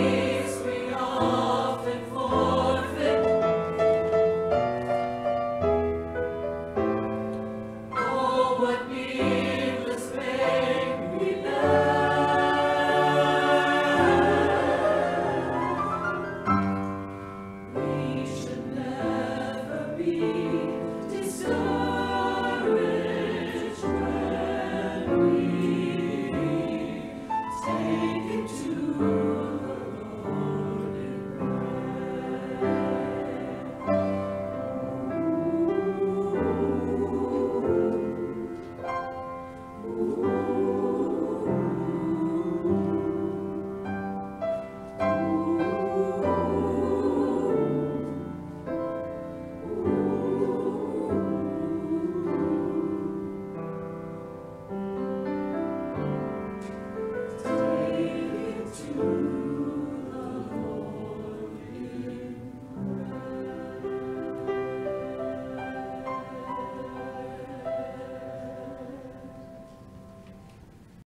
Yeah.